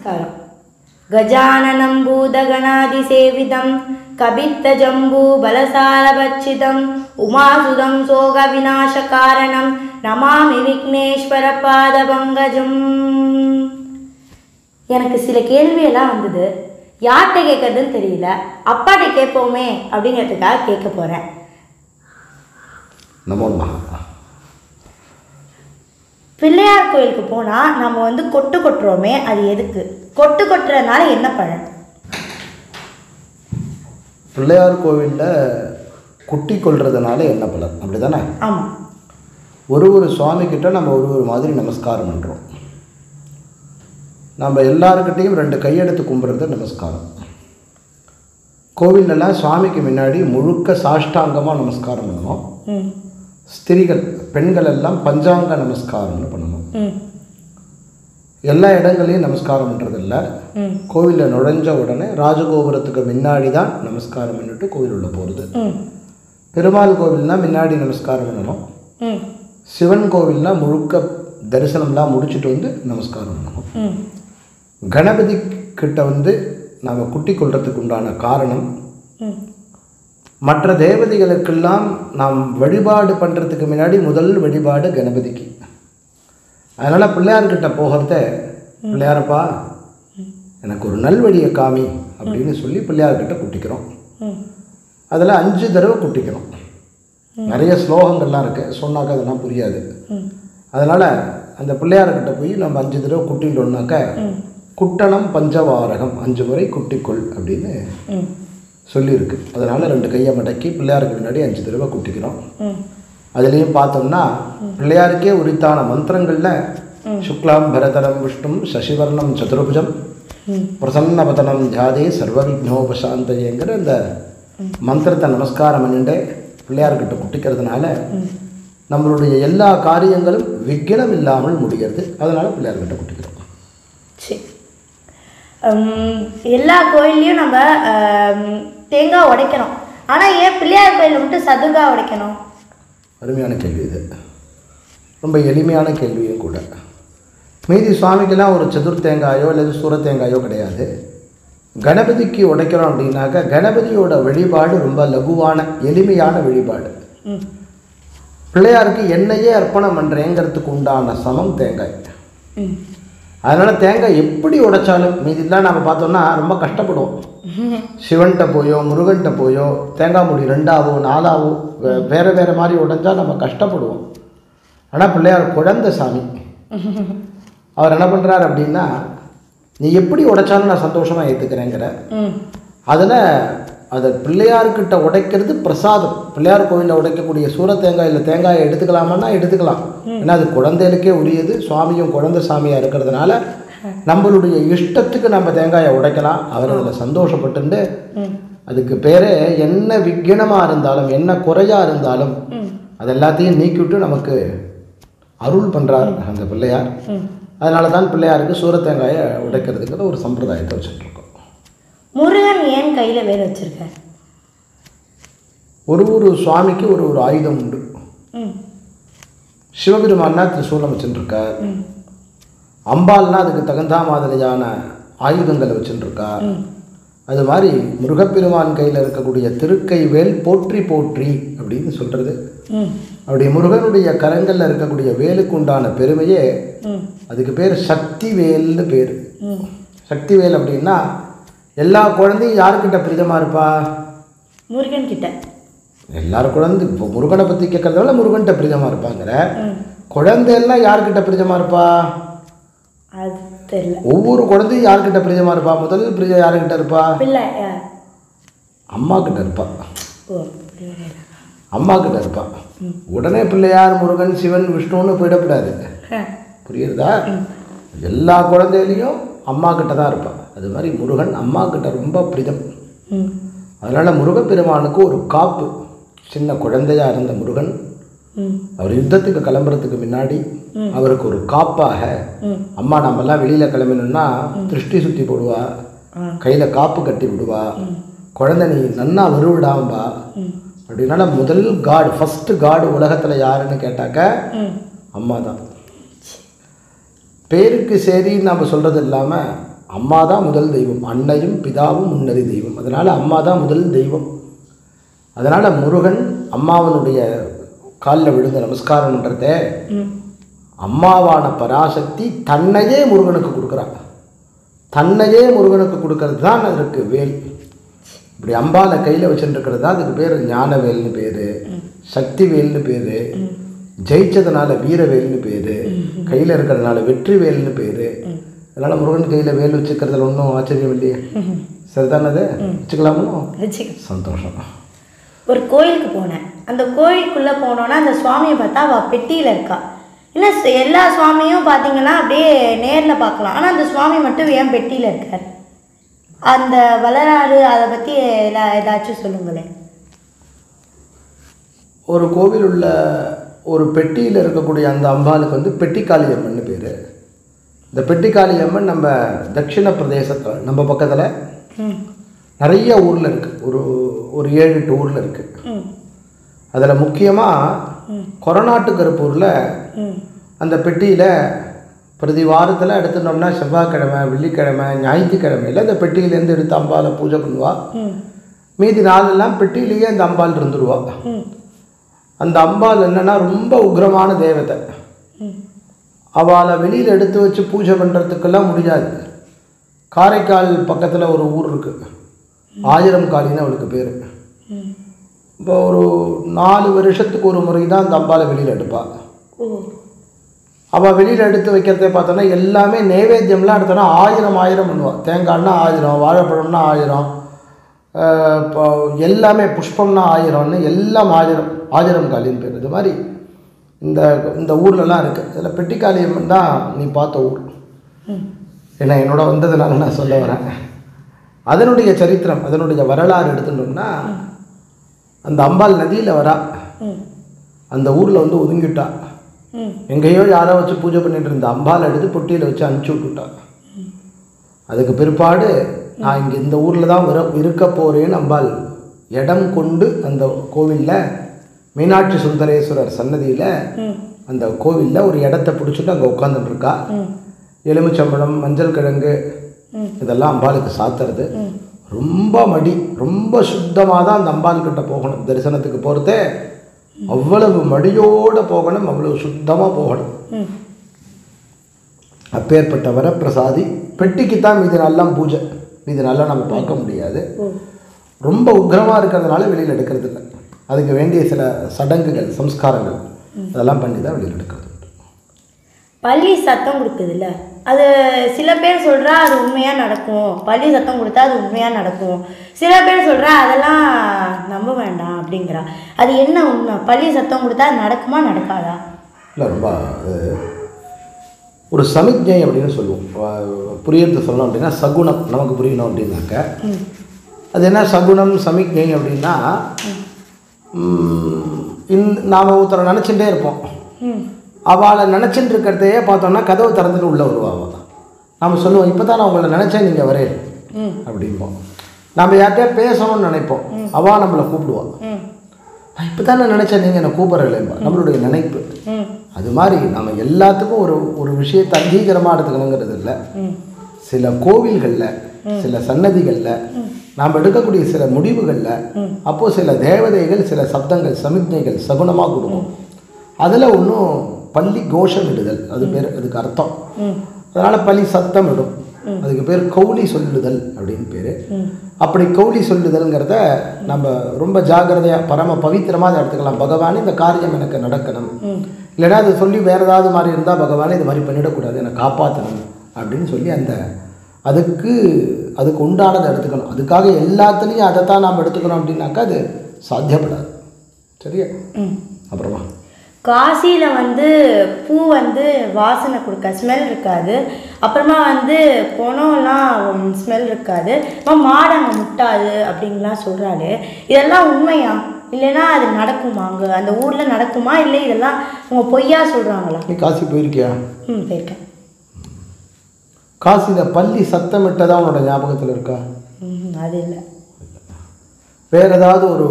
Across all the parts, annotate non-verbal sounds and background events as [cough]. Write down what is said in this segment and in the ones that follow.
நமஸ்காரம் गजाननं भूतगणादिसेवितं कबित्तजम्बूबलसारभक्षितम् उमासुदं सोगविनाशकारणं நமாமி விக்னேஸ்வரபாதபங்கஜம் எனக்கு சில கேள்வியெல்லாம் வந்தது யார்கிட்ட கேட்கறதுன்னு தெரியல அப்பாட்ட கேட்போமே அப்படிங்கிறதுக்காக கேட்க போகிறேன் நமோ நமஹ பிள்ளையார் கோயிலுக்கு போனால் நம்ம வந்து கொட்டு கொட்டுறோமே அது எதுக்கு? கொட்டு கொட்டுறதுனால என்ன பலன்? பிள்ளையார் கோவிலில் குட்டி கொள்றதுனால என்ன பலன்? அப்படி தானே ஆமாம் ஒரு ஒரு சுவாமி கிட்ட நம்ம ஒரு ஒரு மாதிரி நமஸ்காரம் பண்ணுறோம் நம்ம எல்லாருக்கிட்டேயும் ரெண்டு கையெடுத்து கும்பிட்றது நமஸ்காரம். கோவிலெல்லாம் சுவாமிக்கு முன்னாடி முழுக்க சாஷ்டாங்கமாக நமஸ்காரம் பண்ணணும் ஸ்திரிகள் பெண்கள் எல்லாம் பஞ்சாங்க நமஸ்காரம்னு பண்ணணும். எல்லா இடங்களையும் நமஸ்காரம் பண்ணுறதில்ல கோவிலில் நுழைஞ்ச உடனே ராஜகோபுரத்துக்கு முன்னாடி தான் நமஸ்காரம் பண்ணிட்டு கோவில் உள்ள போகிறது பெருமாள் கோவில்னா முன்னாடி நமஸ்காரம் பண்ணணும். சிவன் கோவில்னா முழுக்க தரிசனம்லாம் முடிச்சுட்டு வந்து நமஸ்காரம் பண்ணணும். கணபதி கிட்ட வந்து நாம் குட்டி கொள்றதுக்கு உண்டான காரணம் மற்ற தேவதைகளுக்கெல்லாம் நாம் வழிபாடு பண்ணுறதுக்கு முன்னாடி முதல் வழிபாடு கணபதிக்கு. அதனால் பிள்ளையார்கிட்ட போகிறத பிள்ளையாரப்பா எனக்கு ஒரு நல்வழியை காமி அப்படின்னு சொல்லி பிள்ளையார்கிட்ட குட்டிக்கிறோம். அதில் அஞ்சு தடவை குட்டிக்கிறோம். நிறைய ஸ்லோகங்கள்லாம் இருக்குது சொன்னாக்க அதெல்லாம் புரியாது. அதனால் அந்த பிள்ளையார்கிட்ட போய் நம்ம அஞ்சு தடவை குட்டிட்டோம்னாக்க குட்டணம் பஞ்சவாரகம் அஞ்சு முறை குட்டிக்கொள் அப்படின்னு சொல்லியிருக்கு. அதனால் ரெண்டு கையை மடக்கி பிள்ளையாருக்கு முன்னாடி அஞ்சு தடவை குட்டிக்கிறோம். அதுலேயும் பார்த்தோம்னா பிள்ளையாருக்கே உரித்தான மந்திரங்களில் சுக்லாம் பரதரம் விஷ்ணும் சசிவர்ணம் சதுர்புஜம் பிரசன்னபதனம் ஜாதே சர்வவிக்னோபசாந்தயங்கிற இந்த மந்திரத்தை நமஸ்காரம் பண்ணிட்டு பிள்ளையார்கிட்ட குட்டிக்கிறதுனால நம்மளுடைய எல்லா காரியங்களும் விக்னம் இல்லாமல் முடிகிறது. அதனால் பிள்ளையார்கிட்ட குட்டிக்கிறோம். சரி. எல்லா கோயில்லையும் நம்ம தேங்காய் உடைக்கிறோம் ஆனால் ஏன் பிள்ளையார் கோயிலில் மட்டும் சதுர்கா உடைக்கணும்? அருமையான கேள்வி இது. ரொம்ப எளிமையான கேள்வியும் கூட. மீதி சுவாமிக்கெல்லாம் ஒரு சதுர் தேங்காயோ அல்லது சூர தேங்காயோ கிடையாது. கணபதிக்கு உடைக்கிறோம் அப்படின்னாக்கா கணபதியோட வழிபாடு ரொம்ப லகுவான எளிமையான வழிபாடு. பிள்ளையாருக்கு என்னையே அர்ப்பணம் பண்ணுறேங்கிறதுக்கு உண்டான சமம் தேங்காய். அதனால் தேங்காய் எப்படி உடைச்சாலும் மீதிலாம் நம்ம பார்த்தோம்னா ரொம்ப கஷ்டப்படுவோம். [laughs] சிவன்கிட்ட போயோ முருகன்கிட்ட போயோ தேங்காய் முடி ரெண்டாவோ நாலாவோ வேற வேற மாதிரி உடைஞ்சா நம்ம கஷ்டப்படுவோம். ஆனால் பிள்ளையார் குழந்தை சாமி. [laughs] அவர் என்ன பண்ணுறாரு அப்படின்னா நீ எப்படி உடைச்சாலும் நான் சந்தோஷமாக ஏற்றுக்கிறேங்கிற அதில் அதை பிள்ளையார்கிட்ட உடைக்கிறது பிரசாதம். பிள்ளையார் கோவிலில் உடைக்கக்கூடிய சூர தேங்காய் இல்லை தேங்காயை எடுத்துக்கலாமான்னா எடுத்துக்கலாம். ஏன்னா அது குழந்தைகளுக்கே உரியது சுவாமியும் குழந்தை சாமியாக இருக்கிறதுனால நம்மளுடைய இஷ்டத்துக்கு நம்ம தேங்காயை உடைக்கலாம். அவர் அதில் சந்தோஷப்பட்டுண்டு ம். அதுக்கு பேரே என்ன விக்னமாக இருந்தாலும் என்ன குறையாக இருந்தாலும் அது எல்லாத்தையும் நீக்கிவிட்டு நமக்கு அருள் பண்ணுறார் அந்த பிள்ளையார். அதனால தான் பிள்ளையாருக்கு சூர தேங்காயை உடைக்கிறதுங்கிற ஒரு சம்பிரதாயத்தை வச்சுட்ருக்கோம் முருகன் ஏன் கையில் வேல் வச்சிருக்கார் ஒரு ஒரு சுவாமிக்கு ஒரு ஒரு ஆயுதம் உண்டு. சிவபெருமான்னா திரிசூலம் வச்சுட்டுருக்கார் ம். அம்பாள்னா அதுக்கு தகுந்த மாதிரியான ஆயுதங்களை வச்சுட்டுருக்கா ம். அது மாதிரி முருகப்பெருமான் கையில் இருக்கக்கூடிய திருக்கை வேல் போற்றி போற்றி அப்படின்னு சொல்கிறது அப்படி முருகனுடைய கரங்களில் இருக்கக்கூடிய வேலுக்கு உண்டான பெருமையே அதுக்கு பேர் சக்தி வேல்னு பேர். சக்தி வேல் அப்படின்னா எல்லா குழந்தையும் யாருக்கிட்ட பிரிதமாக இருப்பா? முருகன் கிட்ட எல்லாரும் குழந்தை இப்போ முருகனை பற்றி கேட்கறத விட முருகன்கிட்ட பிரிதமாக இருப்பாங்கிற. குழந்தையெல்லாம் யார்கிட்ட பிரிதமாக இருப்பா? அது தெரியல. ஒவ்வொரு குழந்தையும் யார்கிட்ட பிரிதமாக இருப்பா? முதல் பிரியா யாருக்கிட்ட இருப்பா? அம்மா கிட்ட இருப்பா. அம்மா கிட்ட இருப்பா. உடனே பிள்ளையார் முருகன் சிவன் விஷ்ணுன்னு போயிடக்கூடாது. புரியுறதா? எல்லா குழந்தையிலையும் அம்மா கிட்ட தான் இருப்பா அது மாதிரி முருகன் அம்மா கிட்ட ரொம்ப பிரிதம். அதனால் முருகப்பெருமானுக்கு ஒரு காப்பு. சின்ன குழந்தையா இருந்த முருகன் அவர் யுத்தத்துக்கு கிளம்புறதுக்கு முன்னாடி அவருக்கு ஒரு காப்பாக அம்மா நம்மெல்லாம் வெளியில் கிளம்பினோம்னா திருஷ்டி சுற்றி போடுவா. கையில் காப்பு கட்டி விடுவா குழந்தை நீ நன்னா வருவிடாம்பா. அப்படின்னால முதல் காடு ஃபஸ்ட்டு காடு உலகத்தில் யாருன்னு கேட்டாக்க அம்மா தான் பேருக்கு சரின்னு நம்ம சொல்கிறது இல்லாமல் அம்மா தான் முதல் தெய்வம் அன்னையும் பிதாவும் முன்னறி தெய்வம். அதனால் அம்மா தான் முதல் தெய்வம். அதனால் முருகன் அம்மாவனுடைய காலில் விழுந்து நமஸ்காரம் பண்ணுறத அம்மாவான பராசக்தி தன்னையே முருகனுக்கு கொடுக்குறாங்க தன்னையே முருகனுக்கு கொடுக்கறது தான் அதற்கு வேல். இப்படி அம்பாலை கையில் வச்சுருக்கிறது தான் அதுக்கு பேர் ஞானவேல்னு பேர் சக்தி வேல்னு பேர் ஜெயிச்சதுனால வீரவேல்னு பேர் கையில் இருக்கிறதுனால வெற்றி வேல்னு பேர். அதனால் முருகன் கையில் வேல் வச்சுக்கிறதுல ஒன்றும் ஆச்சரியம் இல்லையே. சரிதானது வச்சுக்கலாமோ? வச்சுக்க சந்தோஷம். ஒரு கோயிலுக்கு போனேன். அந்த கோயிலுக்குள்ளே போனோன்னா அந்த சுவாமியை பார்த்தா அவள் பெட்டியில் இருக்கா. இல்லை எல்லா சுவாமியும் பார்த்தீங்கன்னா அப்படியே நேரில் பார்க்கலாம். ஆனால் அந்த சுவாமி மட்டும் ஏன் பெட்டியில் இருக்கார்? அந்த வரலாறு அதை பற்றி ஏதாச்சும் சொல்லுங்களேன். ஒரு கோவில் உள்ள ஒரு பெட்டியில் இருக்கக்கூடிய அந்த அம்பாளுக்கு வந்து பெட்டிக்காளி அம்மன் பேர். இந்த பெட்டிக்காளி அம்மன் நம்ம தட்சிண பிரதேசத்தில் நம்ம பக்கத்தில் நிறைய ஊரில் இருக்குது ஒரு ஒரு ஏழு எட்டு ஊரில் இருக்குது அதில் முக்கியமாக கொரநாட்டு கருப்பூரில் அந்த பெட்டியில் பிரதி வாரத்தில் எடுத்துட்டோம்னா செவ்வாய்க்கிழமை வெள்ளிக்கிழமை ஞாயிற்றுக்கிழமையில் அந்த பெட்டியிலேருந்து எடுத்து அம்பாலை பூஜை பண்ணுவா. ம். மீதி நாளெல்லாம் பெட்டியிலேயே அந்த அம்பாள் இருந்துருவா. அந்த அம்பாள் என்னன்னா ரொம்ப உக்ரமான தேவதை. அவளை வெளியில் எடுத்து வச்சு பூஜை பண்ணுறதுக்கெல்லாம் முடியாது. காரைக்கால் பக்கத்தில் ஒரு ஊர் இருக்குது ஆயிரம் காளின்னு அவளுக்கு பேர். இப்போ ஒரு நாலு வருஷத்துக்கு ஒரு முறை தான் அந்த அம்பாளை வெளியில் எடுப்பாள் அவள் வெளியில் எடுத்து வைக்கிறத பார்த்தோன்னா எல்லாமே நைவேத்தியம்லாம் எடுத்தோன்னா ஆயிரம் ஆயிரம் பண்ணுவாள் தேங்காய்னா ஆயிரம் வாழைப்பழம்னா ஆயிரம் இப்போ எல்லாமே புஷ்பம்னா ஆயிரம்னு எல்லாம் ஆயிரம். ஆயிரம் காளின்னு பேர். இது மாதிரி இந்த இந்த ஊர்லலாம் இருக்குது இதில் பெட்டிக்காளியம்மன் தான் நீ பார்த்த ஊர். ஏன்னா என்னோட வந்ததுனால நான் சொல்ல வரேன். அதனுடைய சரித்திரம் அதனுடைய வரலாறு எடுத்துட்டோம்னா அந்த அம்பாள் நதியில் வரா. அந்த ஊரில் வந்து ஒதுங்கிட்டா. எங்கேயோ யாரோ வச்சு பூஜை பண்ணிட்டு இருந்த அம்பாள் எடுத்து பொட்டியில் வச்சு அனுப்பிச்சி விட்டுட்டா. அதுக்கு பிற்பாடு நான் இங்கே இந்த ஊரில் தான் வர இருக்க போகிறேன்னு அம்பாள் இடம் கொண்டு அந்த கோவிலில் மீனாட்சி சுந்தரேஸ்வரர் சன்னதியில் அந்த கோவிலில் ஒரு இடத்த பிடிச்சிட்டு அங்கே உட்காந்துட்டு இருக்கா எலுமிச்சம்பழம் மஞ்சள் கிழங்கு. இதெல்லாம் அம்பாளுக்கு சாத்துறது. ரொம்ப மடி ரொம்ப சுத்தமாக தான் அந்த அம்பாள் கிட்ட போகணும். தரிசனத்துக்கு போகிறதே அவ்வளவு மடியோடு போகணும் அவ்வளவு சுத்தமாக போகணும். அப்பேற்பட்ட வரப்பிரசாதி பெட்டிக்கு தான் மீதி நாளெல்லாம் பூஜை. மீதி நாளெல்லாம் நம்ம பார்க்க முடியாது. ரொம்ப உக்ரமாக இருக்கிறதுனால வெளியில் எடுக்கிறது இல்லை அதுக்கு வேண்டிய சில சடங்குகள் சம்ஸ்காரங்கள் அதெல்லாம் பண்ணி தான் வெளியில் எடுக்கிறது. பள்ளி சத்தம் கொடுக்குதுல்ல? அது சில பேர் சொல்கிறா அது உண்மையாக நடக்கும். பள்ளி சத்தம் கொடுத்தா அது உண்மையாக நடக்கும். சில பேர் சொல்கிறா அதெல்லாம் நம்ப வேண்டாம் அப்படிங்கிறா. அது என்ன உண்மை? பள்ளி சத்தம் கொடுத்தா நடக்குமா நடக்காதா? இல்லை ரொம்ப ஒரு சமிக்ஞை அப்படின்னு சொல்லுவோம். புரியறது சொல்லணும் அப்படின்னா சகுனம் நமக்கு புரியணும் அப்படின்னாக்க. அது என்ன சகுனம் சமிக்ஞை அப்படின்னா இந்த நாம் ஒருத்தரை நினச்சிட்டே இருப்போம். அவளை நினச்சிட்டு இருக்கிறதையே பார்த்தோம்னா கதவு திறந்துட்டு உள்ளே வருவா அவள் நம்ம சொல்லுவோம் இப்போ தான் நான் உங்களை நினச்சேன் நீங்கள் வரேன். ம். அப்படிம்போம். நம்ம யார்கிட்டயா பேசணும்னு நினைப்போம். அவள் நம்மளை கூப்பிடுவாள் நான் இப்போ தான் நான் நினச்சேன் நீங்கள் என்னை கூப்பிட்றேன்பா நம்மளுடைய நினைப்பு. அது மாதிரி நம்ம எல்லாத்துக்கும் ஒரு ஒரு விஷயத்தை அங்கீகாரமாக எடுத்துக்கணுங்கிறது இல்லை. சில கோவில்களில் சில சன்னதிகளில் நாம் எடுக்கக்கூடிய சில முடிவுகளில் அப்போது சில தேவதைகள் சில சப்தங்கள் சமிக்ஞைகள் சகுனமாக கொடுக்கும் அதில் ஒன்றும் பள்ளி கோஷம் இடுதல் அது பேர் அதுக்கு அர்த்தம். அதனால் பள்ளி சத்தம் இடும். அதுக்கு பேர் கௌலி சொல்லுதல் அப்படின்னு பேர். அப்படி கௌலி சொல்லுதல்ங்கிறத நம்ம ரொம்ப ஜாக்கிரதையாக பரம பவித்திரமாக அதை எடுத்துக்கலாம். பகவான் இந்த காரியம் எனக்கு நடக்கணும். இல்லைன்னா அது சொல்லி வேறு ஏதாவது மாதிரி இருந்தால் பகவானே இது மாதிரி பண்ணிடக்கூடாது. என்னை காப்பாற்றணும் அப்படின்னு சொல்லி அந்த அதுக்கு அதுக்கு உண்டானதை எடுத்துக்கணும். அதுக்காக எல்லாத்துலேயும் அதை தான் நாம் எடுத்துக்கணும் அப்படின்னாக்கா அது சாத்தியப்படாது. சரியா? ம். அப்புறமா? காசியில் வந்து பூ வந்து வாசனை கொடுக்க ஸ்மெல் இருக்காது. அப்புறமா வந்து பொணம்லாம் ஸ்மெல் இருக்காது. அப்புறமா மாடு அங்கே முட்டாது அப்படின்லாம் சொல்கிறாரு இதெல்லாம் உண்மையா? இல்லைன்னா அது நடக்குமா? அங்கே அந்த ஊரில் நடக்குமா? இல்லை இதெல்லாம் உங்க பொய்யா சொல்கிறாங்களா நீ காசி போயிருக்கியா? ம் போயிருக்கேன். காசியில் பள்ளி சத்தமிட்டதா உன்னோட ஞாபகத்தில் இருக்கா? ம் அது இல்லை. வேற ஏதாவது ஒரு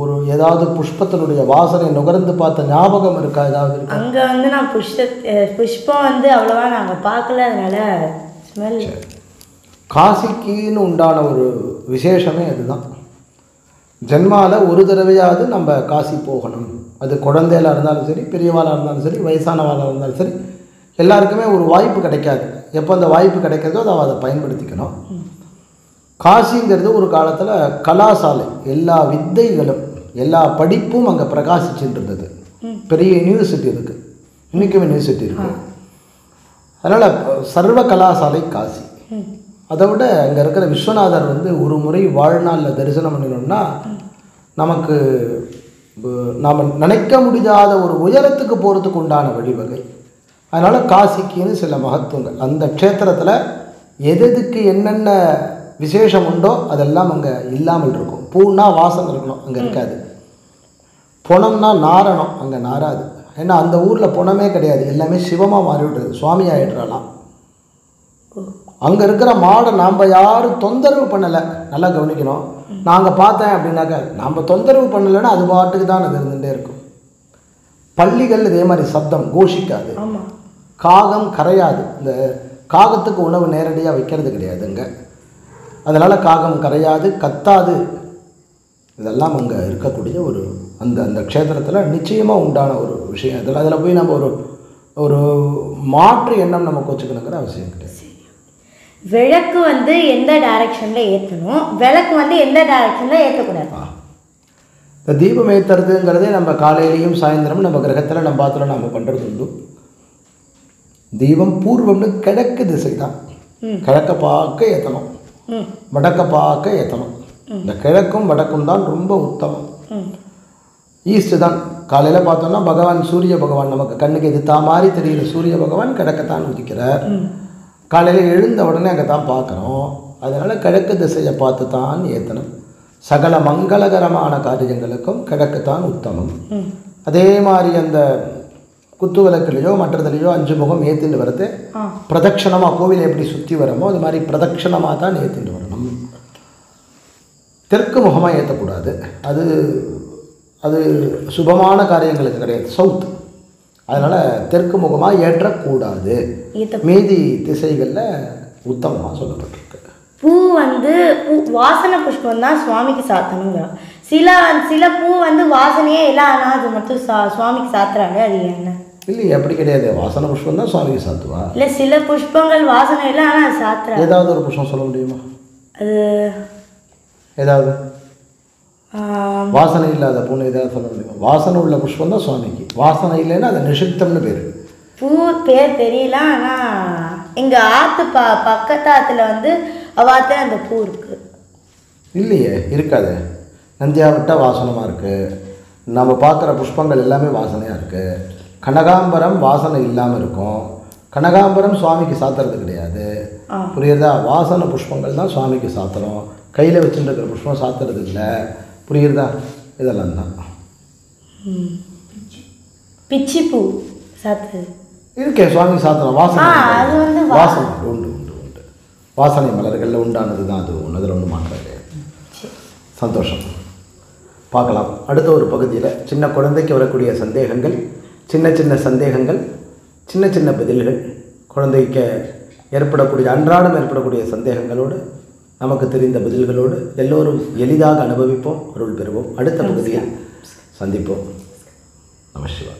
ஒரு ஏதாவது புஷ்பத்தினுடைய வாசனை நுகர்ந்து பார்த்த ஞாபகம் இருக்கா? ஏதாவது இருக்கா? அங்கே வந்து நான் புஷ்ப புஷ்பம் வந்து அவ்வளோவா நாங்கள் பார்க்கல அதனால ஸ்மெல் காசிக்குன்னு உண்டான ஒரு விசேஷமே அதுதான். ஜென்மால ஒரு தடவையாவது நம்ம காசி போகணும். அது குழந்தையில இருந்தாலும் சரி பெரியவாளாக இருந்தாலும் சரி வயசானவாளாக இருந்தாலும் சரி எல்லாருக்குமே ஒரு வாய்ப்பு கிடைக்காது. எப்போ அந்த வாய்ப்பு கிடைக்கிறதோ அதை அதை பயன்படுத்திக்கணும். காசிங்கிறது ஒரு காலத்தில் கலாசாலை. எல்லா வித்தைகளும் எல்லா படிப்பும் அங்கே பிரகாசிச்சுட்டு இருந்தது பெரிய யூனிவர்சிட்டி இருக்குது இன்றைக்கும் யூனிவர்சிட்டி இருக்கு. அதனால் சர்வ கலாசாலை காசி. அதை விட அங்கே இருக்கிற விஸ்வநாதர் வந்து ஒரு முறை வாழ்நாளில் தரிசனம் பண்ணினோம்னா நமக்கு நாம் நினைக்க முடியாத ஒரு உயரத்துக்கு போகிறதுக்கு உண்டான வழிவகை. அதனால் காசிக்குன்னு சில மகத்துவங்கள். அந்த க்ஷேத்திரத்தில் எது எதுக்கு என்னென்ன விசேஷம் உண்டோ அதெல்லாம் அங்கே இல்லாமல் இருக்கும். பூன்னா வாசனை இருக்கணும் அங்கே இருக்காது. புணம்னா நாரணும் அங்கே நாராது ஏன்னா அந்த ஊரில் புணமே கிடையாது. எல்லாமே சிவமாக மாறி விட்டுருது சுவாமி ஆயிடுறாலாம் அங்கே இருக்கிற மாடை நாம் யாரும் தொந்தரவு பண்ணலை. நல்லா கவனிக்கணும். நாங்கள் பார்த்தேன் அப்படின்னாக்க நாம் தொந்தரவு பண்ணலைன்னா அது பாட்டுக்கு தான் அது இருந்துகிட்டே இருக்கும். பள்ளிகள் இதே மாதிரி சப்தம் கோஷிக்காது. காகம் கரையாது. இந்த காகத்துக்கு உணவு நேரடியாக வைக்கிறது கிடையாதுங்க. அதனால் காகம் கரையாது கத்தாது. இதெல்லாம் அங்கே இருக்கக்கூடிய ஒரு அந்த அந்த க்ஷேத்திரத்தில் நிச்சயமாக உண்டான ஒரு விஷயம். அதில் அதில் போய் நம்ம ஒரு ஒரு மாற்று எண்ணம் நமக்கு வச்சுக்கணுங்கிற அவசியம் கிடையாது. விளக்கு வந்து எந்த டைரக்ஷனில் ஏற்றணும் விளக்கு வந்து எந்த டைரக்ஷனில் ஏற்றக்கூடாது. இந்த தீபம் ஏற்றுறதுங்கிறதே நம்ம காலையிலையும் சாயந்தரம் நம்ம கிரகத்தில் நம்ம பாத்திரம் நம்ம பண்ணுறது உண்டு. தீபம் பூர்வம்னு கிழக்கு திசை தான் கிழக்க பார்க்க ஏற்றணும் ம். வடக்க பார்க்க ஏற்றணும் இந்த கிழக்கும் வடக்கும் தான் ரொம்ப உத்தமம். ஈஸ்ட் தான். காலையில் பார்த்தோம்னா பகவான் சூரிய பகவான் நமக்கு கண்ணுக்கு எதிர்த்தா மாதிரி தெரியுற சூரிய பகவான் கிழக்கத்தான் உதிக்கிறார். காலையில் எழுந்த உடனே அங்கே தான் பார்க்குறோம். அதனால் கிழக்கு திசையை பார்த்து தான் ஏற்றணும் சகல மங்களகரமான காரியங்களுக்கும் கிழக்குத்தான் உத்தமம். ம். அதே மாதிரி அந்த குத்து விளக்குலையோ மற்றதுலையோ அஞ்சு முகம் ஏற்றிட்டு வரது. பிரதட்சணமாக கோவிலை எப்படி சுற்றி வரமோ அது மாதிரி பிரதட்சணமாக தான் ஏற்றிட்டு வரணும். தெற்கு முகமாக ஏற்றக்கூடாது அது அது சுபமான காரியங்களுக்கு கிடையாது. சவுத். அதனால் தெற்கு முகமாக ஏற்றக்கூடாது. ஏற்ற மீதி திசைகளில் உத்தமமாக சொல்லப்பட்டிருக்கு. பூ வந்து பூ வாசனை புஷ்பம் தான் சுவாமிக்கு சாத்தணுங்க. சில சில பூ வந்து வாசனையே எல்லாம் ஆனால் அது மட்டும் சா சுவாமிக்கு சாத்துறாங்க. அது என்ன? இல்லையே அப்படி கிடையாது. வாசன புஷ்பம் தான் சுவாமிக்கு சாத்துவா? இல்லை சில புஷ்பங்கள் வாசனை இல்லை ஆனால் அது சாத்துறாங்க ஏதாவது ஒரு புஷ்பம் சொல்ல முடியுமா? அது ஏதாவது? வாசனை இல்லாத பூனை ஏதாவது சொல்ல முடியுமா? வாசனை உள்ள புஷ்பம் தான் சுவாமிக்கு. வாசனை இல்லைன்னா அது நிஷித்தம்னு பேர். பூ பேர் தெரியல ஆனால் எங்கள் ஆற்று ப பக்கத்து ஆற்றுல வந்து அவாத்துல அந்த பூ இருக்குது இல்லையே இருக்காது. நந்தியாவட்டா வாசனமாக இருக்குது நம்ம பார்க்குற புஷ்பங்கள் எல்லாமே வாசனையாக இருக்குது கனகாம்பரம் வாசனை இல்லாமல் இருக்கும். கனகாம்பரம் சுவாமிக்கு சாத்துறது கிடையாது. புரியுறதா வாசனை புஷ்பங்கள் தான் சுவாமிக்கு சாத்துறோம் கையில் வச்சுட்டு இருக்கிற புஷ்பம் சாத்துறது இல்லை. புரியுறதா இதெல்லாம் தான். பிச்சி. பூ சாத்துறது இருக்கே சுவாமிக்கு சாத்துறோம் வாசனை வாசனை உண்டு உண்டு உண்டு வாசனை மலர்களில் உண்டானது தான் அது ஒன்று அதில் ஒன்றும் மாற்றம் கிடையாது சந்தோஷம். பார்க்கலாம். அடுத்த ஒரு பகுதியில் சின்ன குழந்தைக்கு வரக்கூடிய சந்தேகங்கள். சின்ன சின்ன சந்தேகங்கள் சின்ன சின்ன பதில்கள் குழந்தைக்கு ஏற்படக்கூடிய அன்றாடம் ஏற்படக்கூடிய சந்தேகங்களோடு நமக்கு தெரிந்த பதில்களோடு எல்லோரும் எளிதாக அனுபவிப்போம் அருள் பெறுவோம். அடுத்த பகுதியில் சந்திப்போம். நம சிவா